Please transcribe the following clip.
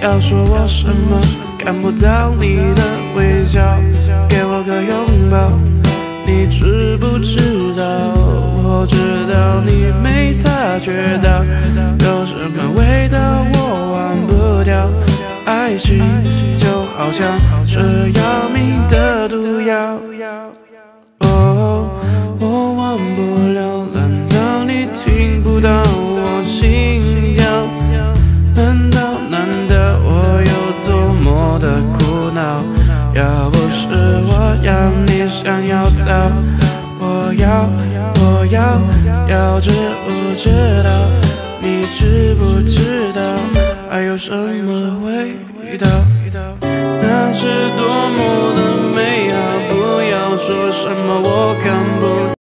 要说我什么？看不到你的微笑，给我个拥抱。你知不知道？我知道你没察觉到，有什么味道我忘不掉。爱情就好像是要命的毒药。哦，要走，我要我要要知不知道？你知不知道爱有什么味道？那是多么的美好，不要说什么我看不。